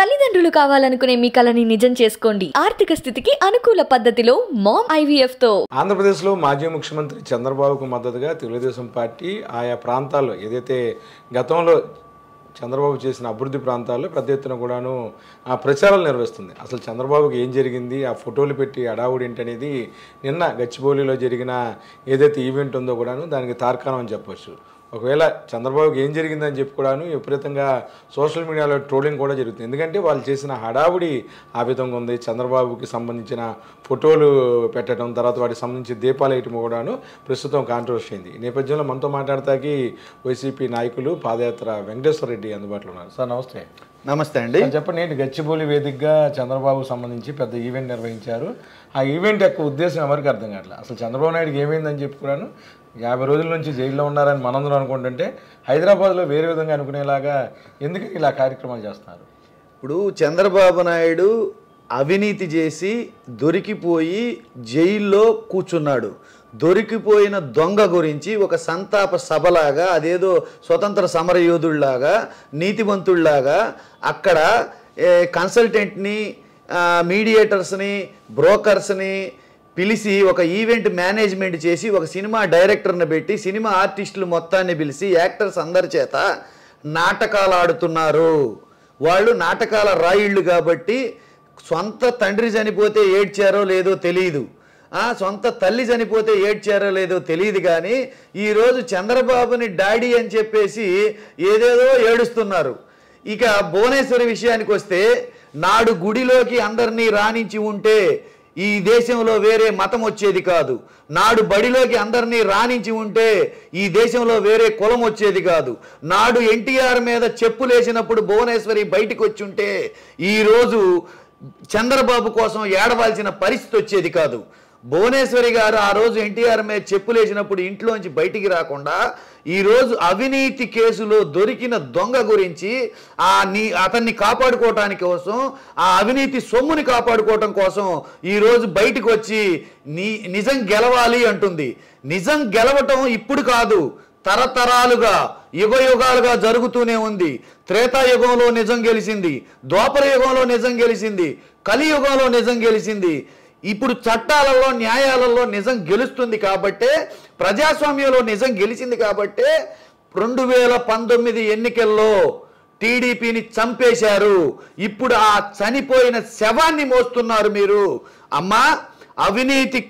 తల్లిదండ్రులు కావాలనుకునే మీ కలని నిజం చేసుకోండి. ఆర్థిక స్థితికి అనుకూల పద్ధతిలో మామ్ ఐవీఎఫ్తో ఆంధ్రప్రదేశ్లో మాజీ ముఖ్యమంత్రి చంద్రబాబుకు మద్దతుగా తెలుగుదేశం పార్టీ ఆయా ప్రాంతాల్లో ఏదైతే గతంలో చంద్రబాబు చేసిన అభివృద్ధి ప్రాంతాల్లో పెద్ద ఎత్తున కూడాను ఆ ప్రచారాలు నిర్వహిస్తుంది. అసలు చంద్రబాబుకి ఏం జరిగింది? ఆ ఫోటోలు పెట్టి అడావుడు ఏంటనేది నిన్న గచ్చిబౌలిలో జరిగిన ఏదైతే ఈవెంట్ ఉందో కూడాను దానికి తార్కాణం అని చెప్పొచ్చు. ఒకవేళ చంద్రబాబుకి ఏం జరిగిందని చెప్పి కూడాను విపరీతంగా సోషల్ మీడియాలో ట్రోలింగ్ కూడా జరుగుతుంది. ఎందుకంటే వాళ్ళు చేసిన హడావుడి ఆ విధంగా ఉంది. చంద్రబాబుకి సంబంధించిన ఫోటోలు పెట్టడం తర్వాత వాటికి సంబంధించి దీపాలు వేయటం కూడాను ప్రస్తుతం కాంట్రవర్సీ అయింది. ఈ నేపథ్యంలో మనతో మాట్లాడతాకి వైసీపీ నాయకులు పాదయాత్ర వెంకటేశ్వర రెడ్డి అందుబాటులో ఉన్నారు. సార్ నమస్తే. నమస్తే అండి. చెప్పండి ఏంటి గచ్చిబౌలి వేదికగా చంద్రబాబుకు సంబంధించి పెద్ద ఈవెంట్ నిర్వహించారు. ఆ ఈవెంట్ యొక్క ఉద్దేశం ఎవరికి అర్థం కావట్లేదు? అసలు చంద్రబాబు నాయుడుకి ఏమైందని చెప్పి కూడాను యాభై రోజుల నుంచి జైల్లో ఉన్నారని మనందరం అనుకుంటుంటే హైదరాబాద్లో వేరే విధంగా అనుకునేలాగా ఎందుకు ఇలా కార్యక్రమాలు చేస్తున్నారు? ఇప్పుడు చంద్రబాబు నాయుడు అవినీతి చేసి దొరికిపోయి జైల్లో కూర్చున్నాడు. దొరికిపోయిన దొంగ గురించి ఒక సంతాప సభలాగా అదేదో స్వతంత్ర సమరయోధుల్లాగా నీతివంతుల్లాగా అక్కడ కన్సల్టెంట్ని మీడియేటర్స్ని బ్రోకర్స్ని పిలిచి ఒక ఈవెంట్ మేనేజ్మెంట్ చేసి ఒక సినిమా డైరెక్టర్ని పెట్టి సినిమా ఆర్టిస్టులు మొత్తాన్ని పిలిచి యాక్టర్స్ అందరి చేత నాటకాలు ఆడుతున్నారు. వాళ్ళు నాటకాల రాయిళ్ళు కాబట్టి సొంత తండ్రి చనిపోతే ఏడ్చారో లేదో తెలియదు సొంత తల్లి చనిపోతే ఏడ్చారో లేదో తెలియదు కానీ ఈరోజు చంద్రబాబుని డాడీ అని చెప్పేసి ఏదేదో ఏడుస్తున్నారు. ఇక భువనేశ్వరి విషయానికి వస్తే నాడు గుడిలోకి అందరినీ రాణించి ఉంటే ఈ దేశంలో వేరే మతం వచ్చేది కాదు. నాడు బడిలోకి అందరినీ రాణించి ఉంటే ఈ దేశంలో వేరే కులం వచ్చేది కాదు. నాడు ఎన్టీఆర్ మీద చెప్పులేసినప్పుడు భువనేశ్వరి బయటికి వచ్చి ఉంటే ఈరోజు చంద్రబాబు కోసం ఏడవాల్సిన పరిస్థితి వచ్చేది కాదు. భువనేశ్వరి గారు ఆ రోజు ఎన్టీఆర్ మీద చెప్పులేసినప్పుడు ఇంట్లోంచి బయటికి రాకుండా ఈరోజు అవినీతి కేసులో దొరికిన దొంగ గురించి ఆ నీ అతన్ని కాపాడుకోవటానికి కోసం ఆ అవినీతి సొమ్ముని కాపాడుకోవటం కోసం ఈరోజు బయటికి వచ్చి నీ నిజం గెలవాలి అంటుంది. నిజం గెలవటం ఇప్పుడు కాదు తరతరాలుగా యుగ యుగాలుగా జరుగుతూనే ఉంది. త్రేతాయుగంలో నిజం గెలిచింది ద్వాపర యుగంలో నిజం గెలిచింది కలియుగంలో నిజం గెలిచింది. ఇప్పుడు చట్టాలలో న్యాయాలలో నిజం గెలుస్తుంది కాబట్టే ప్రజాస్వామ్యంలో నిజం గెలిచింది కాబట్టే రెండు వేల పంతొమ్మిది ఎన్నికల్లో టీడీపీని చంపేశారు. ఇప్పుడు ఆ చనిపోయిన శవాన్ని మోస్తున్నారు మీరు. అమ్మా అవినీతి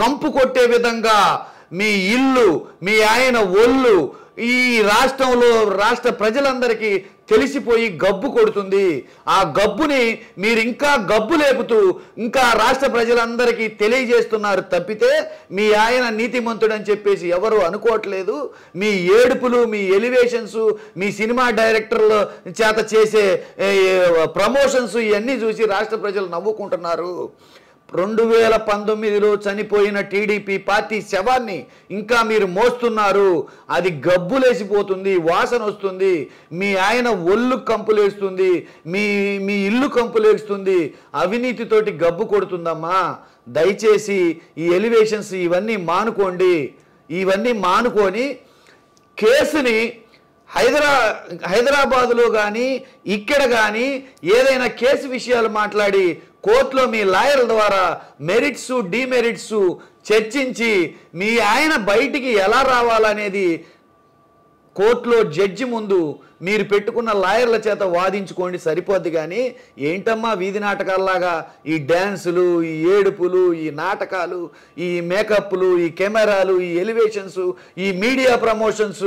కంపు కొట్టే విధంగా మీ ఇల్లు మీ ఆయన ఒళ్ళు ఈ రాష్ట్రంలో రాష్ట్ర ప్రజలందరికీ తెలిసిపోయి గబ్బు కొడుతుంది. ఆ గబ్బుని మీరు ఇంకా గబ్బు లేపుతూ ఇంకా రాష్ట్ర ప్రజలందరికీ తెలియజేస్తున్నారు తప్పితే మీ ఆయన నీతిమంతుడని చెప్పేసి ఎవరు అనుకోవట్లేదు. మీ ఏడుపులు మీ ఎలివేషన్స్ మీ సినిమా డైరెక్టర్ల చేత చేసే ప్రమోషన్స్ ఇవన్నీ చూసి రాష్ట్ర ప్రజలు నవ్వుకుంటున్నారు. రెండు వేల పంతొమ్మిదిలో చనిపోయిన టీడీపీ పార్టీ శవాన్ని ఇంకా మీరు మోస్తున్నారు. అది గబ్బులేసిపోతుంది వాసన వస్తుంది. మీ ఆయన ఒళ్ళు కంపులేస్తుంది మీ మీ ఇల్లు కంపులేస్తుంది. అవినీతితోటి గబ్బు కొడుతుందమ్మా. దయచేసి ఈ ఎలివేషన్స్ ఇవన్నీ మానుకోండి. ఇవన్నీ మానుకొని కేసుని హైదరా హైదరాబాదులో కానీ ఇక్కడ కానీ ఏదైనా కేసు విషయాలు మాట్లాడి కోర్టులో మీ లాయర్ల ద్వారా మెరిట్స్ డిమెరిట్స్ చర్చించి మీ ఆయన బయటికి ఎలా రావాలనేది కోర్టులో జడ్జి ముందు మీరు పెట్టుకున్న లాయర్ల చేత వాదించుకోండి సరిపోద్ది కానీ ఏంటమ్మా వీధి నాటకాల్లాగా? ఈ డ్యాన్సులు ఈ ఏడుపులు ఈ నాటకాలు ఈ మేకప్లు ఈ కెమెరాలు ఈ ఎలివేషన్స్ ఈ మీడియా ప్రమోషన్స్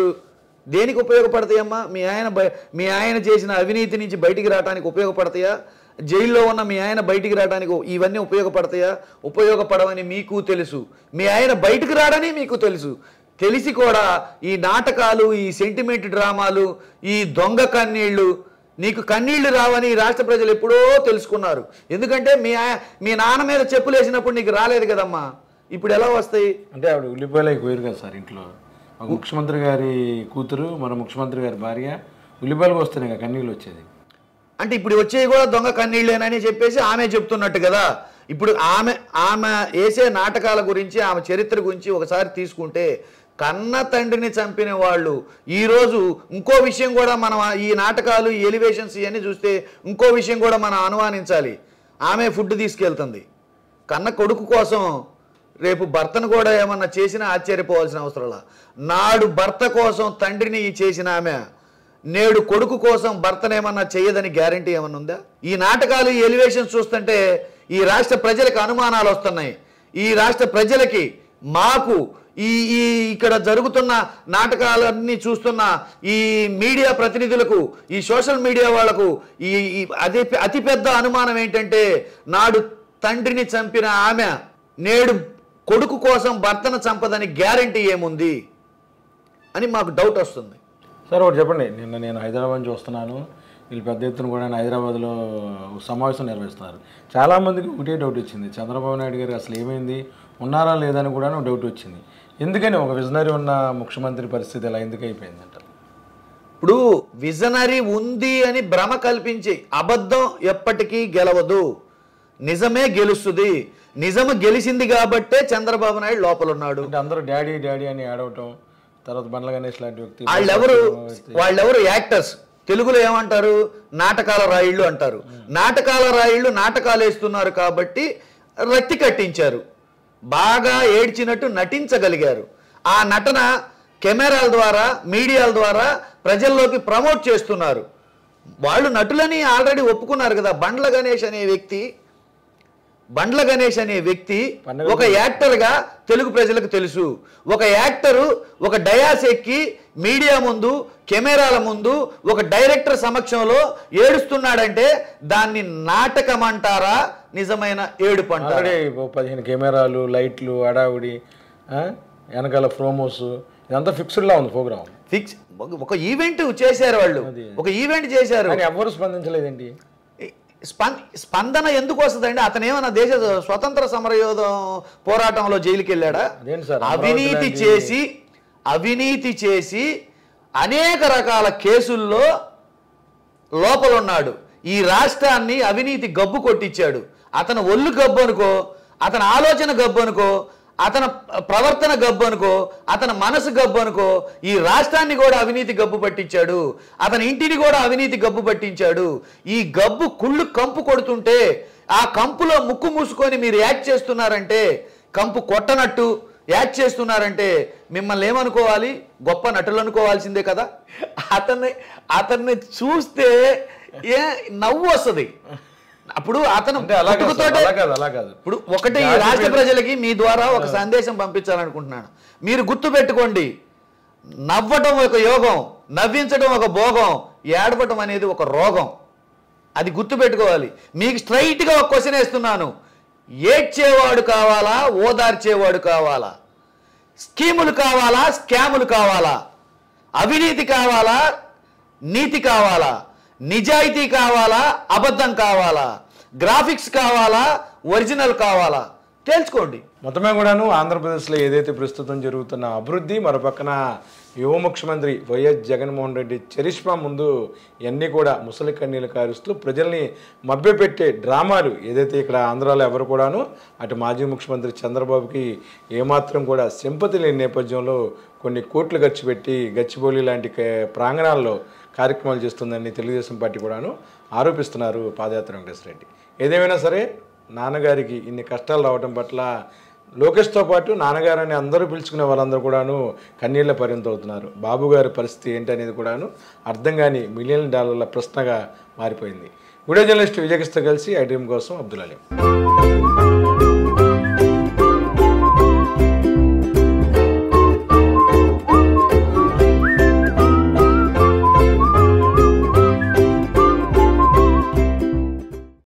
దేనికి ఉపయోగపడతాయమ్మా? మీ ఆయన బయ- మీ ఆయన చేసిన అవినీతి నుంచి బయటికి రావడానికి ఉపయోగపడతాయా? జైల్లో ఉన్న మీ ఆయన బయటికి రావడానికి ఇవన్నీ ఉపయోగపడతాయా? ఉపయోగపడవని మీకు తెలుసు. మీ ఆయన బయటికి రాడని మీకు తెలుసు. తెలిసి కూడా ఈ నాటకాలు ఈ సెంటిమెంట్ డ్రామాలు ఈ దొంగ కన్నీళ్ళు నీకు కన్నీళ్ళు రావని రాష్ట్ర ప్రజలు ఎప్పుడో తెలుసుకున్నారు. ఎందుకంటే మీ మీ నాన్న మీద చెప్పులేసినప్పుడు నీకు రాలేదు కదమ్మా. ఇప్పుడు ఎలా వస్తాయి? అంటే ఆవిడ ఉల్లిపాయలకి పోయారు కదా సార్ ఇంట్లో. ముఖ్యమంత్రి గారి కూతురు మన ముఖ్యమంత్రి గారి భార్య ఉల్లిపాయలకు వస్తున్నాయి కదా కన్నీళ్ళు వచ్చేది. అంటే ఇప్పుడు వచ్చేవి కూడా దొంగ కన్నీళ్ళేనని చెప్పేసి ఆమె చెప్తున్నట్టు కదా. ఇప్పుడు ఆమె ఆమె వేసే నాటకాల గురించి ఆమె చరిత్ర గురించి ఒకసారి తీసుకుంటే కన్న తండ్రిని చంపిన వాళ్ళు ఈరోజు ఇంకో విషయం కూడా మనం ఈ నాటకాలు ఈ ఎలివేషన్స్ ఇవన్నీ చూస్తే ఇంకో విషయం కూడా మనం అనుమానించాలి. ఆమె ఫుడ్ తీసుకెళ్తుంది. కన్న కొడుకు కోసం రేపు భర్తను కూడా ఏమన్నా చేసినా ఆశ్చర్యపోవాల్సిన అవసరంలా నాడు భర్త కోసం తండ్రిని చేసిన ఆమె నేడు కొడుకు కోసం భర్తనేమన్నా చేయదని గ్యారంటీ ఏమన్నా ఉందా? ఈ నాటకాలు ఈ ఎలివేషన్స్ చూస్తుంటే ఈ రాష్ట్ర ప్రజలకు అనుమానాలు వస్తున్నాయి. ఈ రాష్ట్ర ప్రజలకి మాకు ఈ ఈ ఇక్కడ జరుగుతున్న నాటకాలన్నీ చూస్తున్న ఈ మీడియా ప్రతినిధులకు ఈ సోషల్ మీడియా వాళ్ళకు ఈ ఈ అతి అతిపెద్ద అనుమానం ఏంటంటే నాడు తండ్రిని చంపిన ఆమె నేడు కొడుకు కోసం భర్తను చంపదని గ్యారంటీ ఏముంది? అని మాకు డౌట్ వస్తుంది. సార్ ఒకటి చెప్పండి. నిన్న నేను హైదరాబాద్ చూస్తున్నాను వీళ్ళు పెద్ద ఎత్తున కూడా హైదరాబాద్లో సమావేశం నిర్వహిస్తున్నారు. చాలామందికి ఒకటే డౌట్ వచ్చింది. చంద్రబాబు నాయుడు గారు అసలు ఏమైంది? ఉన్నారా లేదని కూడా డౌట్ వచ్చింది. ఎందుకని ఒక విజనరీ ఉన్న ముఖ్యమంత్రి పరిస్థితి ఎలా ఎందుకు అయిపోయింది అంటారు? ఇప్పుడు విజనరీ ఉంది అని భ్రమ కల్పించి అబద్ధం ఎప్పటికీ గెలవదు. నిజమే గెలుస్తుంది. నిజము గెలిచింది కాబట్టే చంద్రబాబు నాయుడు లోపల ఉన్నాడు అంటే అందరూ డాడీ డాడీ అని ఆడవటం తర్వాత బండ్ల గణేష్ లాంటి వ్యక్తి వాళ్ళెవరు వాళ్ళెవరు యాక్టర్స్? తెలుగులో ఏమంటారు? నాటకాల రాయిళ్ళు అంటారు. నాటకాల రాయిళ్ళు నాటకాలు వేస్తున్నారు కాబట్టి రక్తి కట్టించారు. బాగా ఏడ్చినట్టు నటించగలిగారు. ఆ నటన కెమెరాల ద్వారా మీడియాల ద్వారా ప్రజల్లోకి ప్రమోట్ చేస్తున్నారు. వాళ్ళు నటులని ఆల్రెడీ ఒప్పుకున్నారు కదా. బండ్ల గణేష్ అనే వ్యక్తి బండ్ల గణేష్ అనే వ్యక్తి ఒక యాక్టర్గా తెలుగు ప్రజలకు తెలుసు. ఒక యాక్టరు ఒక డయాస్ ఎక్కి మీడియా ముందు కెమెరాల ముందు ఒక డైరెక్టర్ సమక్షంలో ఏడుస్తున్నాడంటే దాన్ని నాటకం అంటారా నిజమైన ఏడుపు అంటారా పదిహేను కెమెరాలు లైట్లు అడావుడి వెనకాల ప్రోమోస్ ఇదంతా ఫిక్స్డ్లా ఉంది ప్రోగ్రామ్ ఫిక్స్ ఒక ఈవెంట్ చేశారు వాళ్ళు. ఒక ఈవెంట్ చేశారు. కానీ ఎవ్వరు స్పందించలేదేంటి స్పం స్పందన ఎందుకు వస్తుందండి? అతను ఏమన్నా దేశ స్వతంత్ర సమరయోధం పోరాటంలో జైలుకి వెళ్ళాడా అవినీతి చేసి అవినీతి చేసి అనేక రకాల కేసుల్లో లోపల ఉన్నాడు ఈ రాష్ట్రాన్ని అవినీతి గబ్బు కొట్టించాడు. అతను ఒళ్ళు గబ్బు అనుకో అతని ఆలోచన గబ్బు అనుకో అతని ప్రవర్తన గబ్బు అనుకో అతని మనసు గబ్బు అనుకో ఈ రాష్ట్రాన్ని కూడా అవినీతి గబ్బు పట్టించాడు అతని ఇంటిని కూడా అవినీతి గబ్బు పట్టించాడు. ఈ గబ్బు కుళ్ళు కంపు కొడుతుంటే ఆ కంపులో ముక్కు మూసుకొని మీరు యాక్ట్ చేస్తున్నారంటే కంపు కొట్టనట్టు యాక్ట్ చేస్తున్నారంటే మిమ్మల్ని ఏమనుకోవాలి? గొప్ప నటులు అనుకోవాల్సిందే కదా? అతన్ని అతన్ని చూస్తే ఏ నవ్వు వస్తుంది. అప్పుడు అతను ఇప్పుడు ఒకటి ఈ రాష్ట్ర ప్రజలకి మీ ద్వారా ఒక సందేశం పంపించాలనుకుంటున్నాను. మీరు గుర్తు పెట్టుకోండి నవ్వటం ఒక యోగం నవ్వించడం ఒక భోగం ఏడవటం అనేది ఒక రోగం. అది గుర్తు పెట్టుకోవాలి మీకు స్ట్రైట్గా ఒక క్వశ్చన్ వేస్తున్నాను. ఏడ్చేవాడు కావాలా ఓదార్చేవాడు కావాలా? స్కీములు కావాలా స్కాములు కావాలా? అవినీతి కావాలా నీతి కావాలా? నిజాయితీ కావాలా? అబద్ధం కావాలా? గ్రాఫిక్స్ కావాలా? ఒరిజినల్ కావాలా? తేల్చుకోండి. మొత్తమే కూడాను ఆంధ్రప్రదేశ్లో ఏదైతే ప్రస్తుతం జరుగుతున్న అభివృద్ధి మరోపక్కన యువ ముఖ్యమంత్రి వైఎస్ జగన్మోహన్ రెడ్డి చరిష్మా ముందు ఇవన్నీ కూడా ముసలి కన్నీళ్ళు కారుస్తూ ప్రజల్ని మభ్యపెట్టే డ్రామాలు ఏదైతే ఇక్కడ ఆంధ్రాలో ఎవరు కూడాను అటు మాజీ ముఖ్యమంత్రి చంద్రబాబుకి ఏమాత్రం కూడా సింపతి లేని నేపథ్యంలో కొన్ని కోట్లు ఖర్చు పెట్టి గచ్చిబౌలి లాంటి ప్రాంగణాల్లో కార్యక్రమాలు చేస్తుందని తెలుగుదేశం పార్టీ కూడాను ఆరోపిస్తున్నారు పాదయాత్ర వెంకటేశ్వర రెడ్డి. ఏదేమైనా సరే నాన్నగారికి ఇన్ని కష్టాలు రావడం పట్ల లోకేష్తో పాటు నాన్నగారని అందరూ పిలుచుకునే వాళ్ళందరూ కూడాను కన్నీళ్ళ పరిమితం అవుతున్నారు బాబు గారి పరిస్థితి ఏంటనేది కూడాను అర్థం కాని మిలియన్ డాలర్ల ప్రశ్నగా మారిపోయింది. వీడియో జర్నలిస్ట్ విజయకృష్ణ కలిసి ఐటీఎం కోసం అబ్దుల్ అలీం.